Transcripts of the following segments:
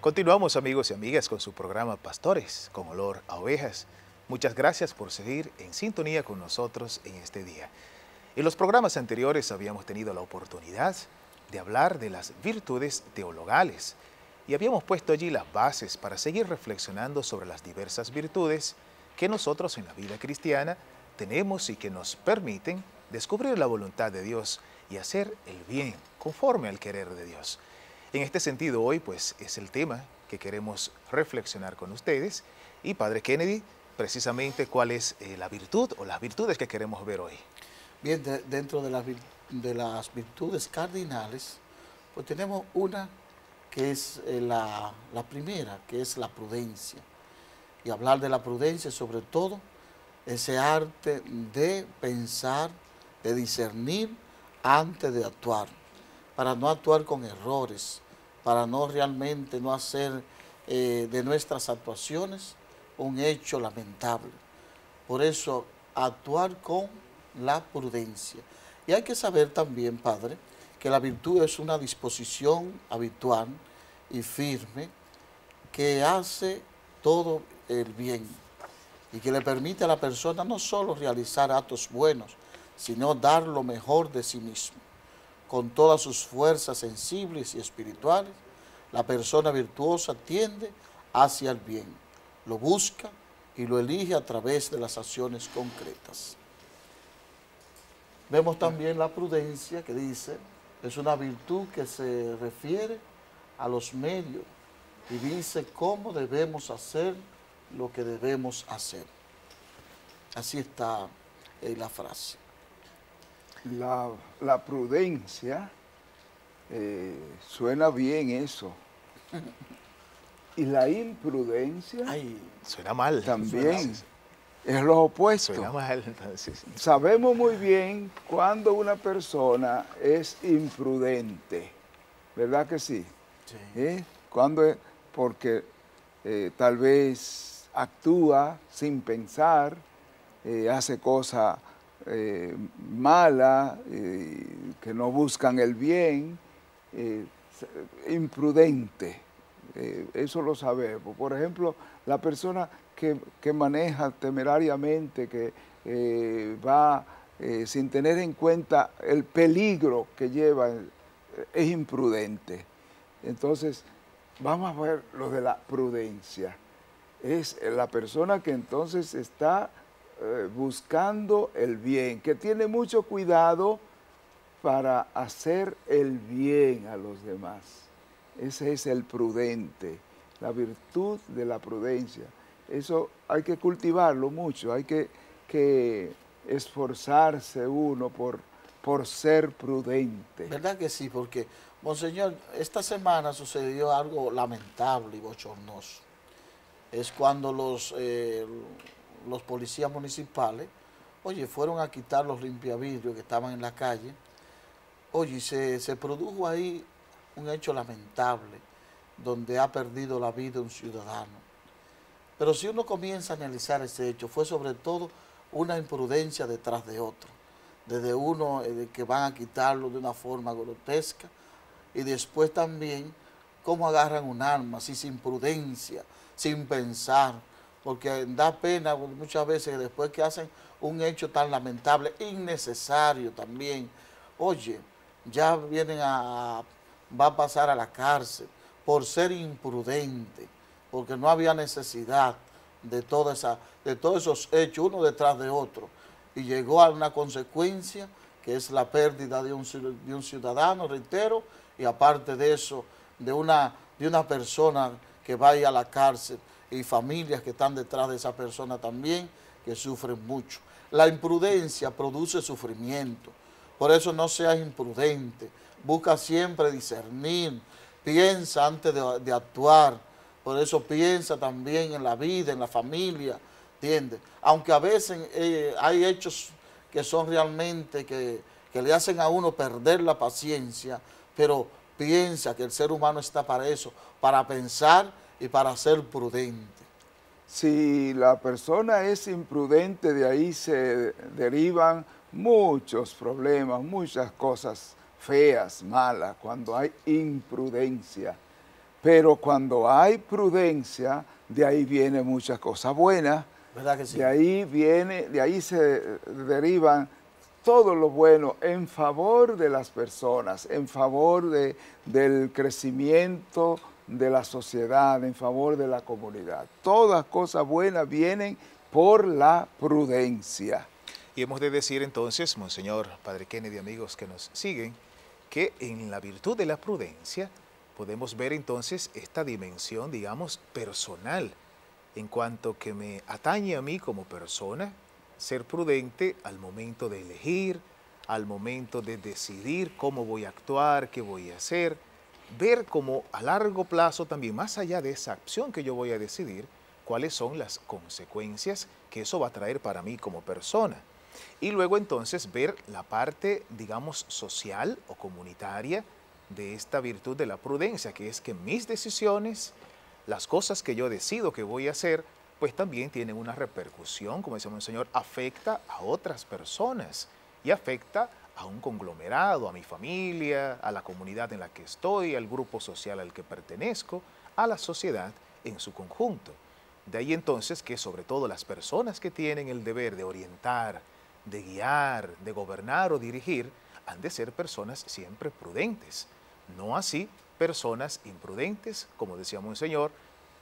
Continuamos amigos y amigas con su programa Pastores con olor a ovejas. Muchas gracias por seguir en sintonía con nosotros en este día. En los programas anteriores habíamos tenido la oportunidad de hablar de las virtudes teologales y habíamos puesto allí las bases para seguir reflexionando sobre las diversas virtudes que nosotros en la vida cristiana tenemos y que nos permiten descubrir la voluntad de Dios y hacer el bien conforme al querer de Dios. En este sentido, hoy pues es el tema que queremos reflexionar con ustedes. Y Padre Kennedy, precisamente cuál es eh, la virtud o las virtudes que queremos ver hoy. Bien, dentro de las, de las, virtudes cardinales, pues tenemos una que es eh, la, la primera, que es la prudencia. Y hablar de la prudencia, sobre todo, ese arte de pensar, de discernir antes de actuar para no actuar con errores, para no realmente no hacer eh, de nuestras actuaciones un hecho lamentable. Por eso, actuar con la prudencia. Y hay que saber también, Padre, que la virtud es una disposición habitual y firme que hace todo el bien y que le permite a la persona no solo realizar actos buenos, sino dar lo mejor de sí mismo con todas sus fuerzas sensibles y espirituales, la persona virtuosa tiende hacia el bien, lo busca y lo elige a través de las acciones concretas. Vemos también la prudencia que dice, es una virtud que se refiere a los medios y dice cómo debemos hacer lo que debemos hacer. Así está en la frase la, prudencia, eh, suena bien eso. Y la imprudencia suena mal. También es lo opuesto. Suena mal. Sabemos muy bien cuando una persona es imprudente, ¿verdad que sí? sí. ¿Eh? Cuando porque eh, tal vez actúa sin pensar, hace cosas eh, mala, eh, que no buscan el bien, eh, imprudente. eso lo sabemos. Por ejemplo, la persona que, maneja temerariamente, que va sin tener en cuenta el peligro que lleva, es imprudente. Entonces, vamos a ver lo de la prudencia. Es la persona que entonces está eh, buscando el bien, que tiene mucho cuidado para hacer el bien a los demás. Ese es el prudente, la virtud de la prudencia. Eso hay que cultivarlo mucho, hay que, esforzarse uno por, por ser prudente. ¿Verdad que sí? Porque, Monseñor, esta semana sucedió algo lamentable y bochornoso. Es cuando los, eh, los policías municipales, oye, fueron a quitar los limpiavidrios que estaban en la calle. Oye, se, se produjo ahí un hecho lamentable donde ha perdido la vida un ciudadano. Pero si uno comienza a analizar ese hecho, fue sobre todo una imprudencia detrás de otro. Desde uno eh, que van a quitarlo de una forma grotesca y después también cómo agarran un arma, así sin prudencia, sin pensar, porque da pena muchas veces después que hacen un hecho tan lamentable, innecesario también, oye, ya vienen a, va a pasar a la cárcel por ser imprudente, porque no había necesidad de, toda esa, de todos esos hechos, uno detrás de otro, y llegó a una consecuencia que es la pérdida de un, de un ciudadano, reitero, y aparte de eso, de una, de una persona que vaya a la cárcel y familias que están detrás de esa persona también que sufren mucho. La imprudencia produce sufrimiento, por eso no seas imprudente, busca siempre discernir, piensa antes de, actuar, por eso piensa también en la vida, en la familia, ¿entiendes? Aunque a veces eh, hay hechos que son realmente que, que le hacen a uno perder la paciencia, pero piensa que el ser humano está para eso, para pensar y para ser prudente. Si la persona es imprudente, de ahí se derivan muchos problemas, muchas cosas feas, malas, cuando hay imprudencia. Pero cuando hay prudencia, de ahí vienen muchas cosas buenas. ¿Verdad que sí? De ahí viene, de ahí se derivan todo lo bueno en favor de las personas, en favor de, del crecimiento de la sociedad, en favor de la comunidad. Todas cosas buenas vienen por la prudencia. Y hemos de decir entonces, Monseñor, Padre Kennedy, amigos que nos siguen, que en la virtud de la prudencia podemos ver entonces esta dimensión, digamos, personal, en cuanto que me atañe a mí como persona, ser prudente al momento de elegir, al momento de decidir cómo voy a actuar, qué voy a hacer, ver como a largo plazo también, más allá de esa acción que yo voy a decidir, cuáles son las consecuencias que eso va a traer para mí como persona. Y luego entonces ver la parte, digamos, social o comunitaria de esta virtud de la prudencia, que es que mis decisiones, las cosas que yo decido que voy a hacer, pues también tienen una repercusión, como decía Señor, afecta a otras personas y afecta a un conglomerado, a mi familia, a la comunidad en la que estoy, al grupo social al que pertenezco, a la sociedad en su conjunto. De ahí entonces que sobre todo las personas que tienen el deber de orientar, de guiar, de gobernar o dirigir, han de ser personas siempre prudentes. No así personas imprudentes, como decía Monseñor,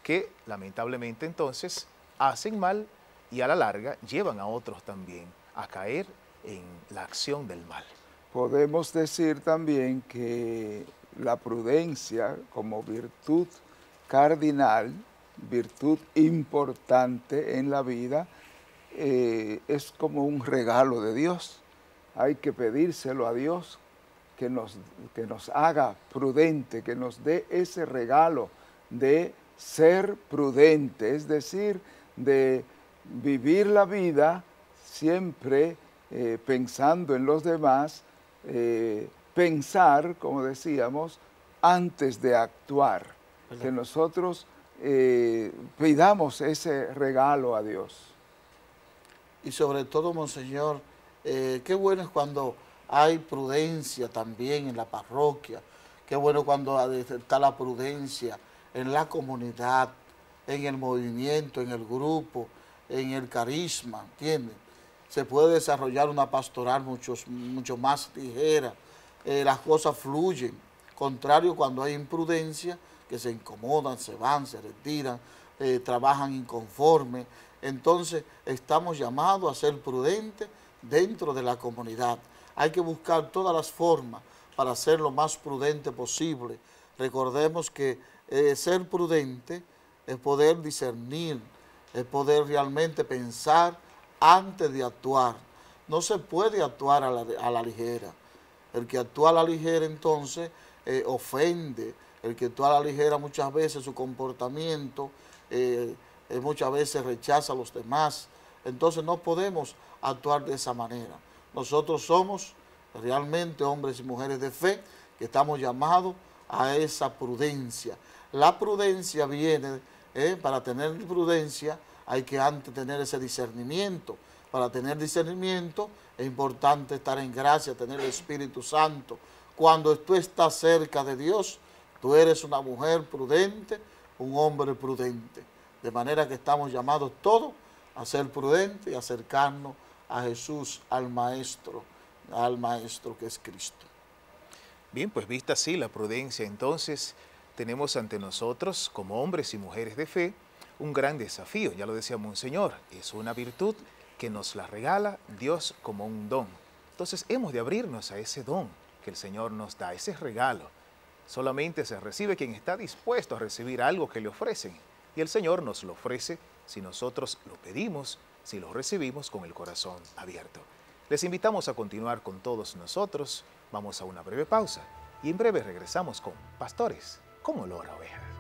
que lamentablemente entonces hacen mal y a la larga llevan a otros también a caer en la acción del mal. Podemos decir también que la prudencia como virtud cardinal, virtud importante en la vida, eh, es como un regalo de Dios. Hay que pedírselo a Dios que nos, que nos haga prudente, que nos dé ese regalo de ser prudente, es decir, de vivir la vida siempre eh, pensando en los demás, eh, pensar, como decíamos, antes de actuar, que nosotros eh, pidamos ese regalo a Dios. Y sobre todo, Monseñor, qué bueno es cuando hay prudencia también en la parroquia, qué bueno cuando está la prudencia en la comunidad, en el movimiento, en el grupo, en el carisma, ¿entiendes? Se puede desarrollar una pastoral mucho, mucho más ligera, eh, las cosas fluyen, contrario cuando hay imprudencia, que se incomodan, se van, se retiran, eh, trabajan inconforme. Entonces estamos llamados a ser prudentes dentro de la comunidad. Hay que buscar todas las formas para ser lo más prudente posible. Recordemos que eh, ser prudente es poder discernir, es poder realmente pensar antes de actuar. No se puede actuar a la, ligera. El que actúa a la ligera entonces eh, ofende, el que actúa a la ligera muchas veces su comportamiento, eh, muchas veces rechaza a los demás. Entonces no podemos actuar de esa manera. Nosotros somos realmente hombres y mujeres de fe que estamos llamados a esa prudencia. La prudencia viene, eh, para tener prudencia hay que antes tener ese discernimiento. Para tener discernimiento es importante estar en gracia, tener el Espíritu Santo. Cuando tú estás cerca de Dios, tú eres una mujer prudente, un hombre prudente. De manera que estamos llamados todos a ser prudentes y acercarnos a Jesús, al Maestro, al Maestro que es Cristo. Bien, pues vista así la prudencia entonces, tenemos ante nosotros, como hombres y mujeres de fe, un gran desafío, ya lo decía Monseñor, es una virtud que nos la regala Dios como un don. Entonces hemos de abrirnos a ese don que el Señor nos da, ese regalo. Solamente se recibe quien está dispuesto a recibir algo que le ofrecen. Y el Señor nos lo ofrece si nosotros lo pedimos, si lo recibimos con el corazón abierto. Les invitamos a continuar con todos nosotros. Vamos a una breve pausa y en breve regresamos con Pastores como olor a ovejas.